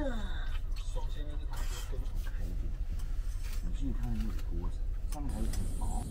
首先呢这个车更开一点你自己看那个锅子上面还有层毛？